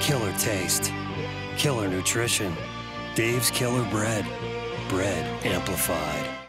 Killer taste. Killer nutrition. Dave's Killer Bread. Bread amplified.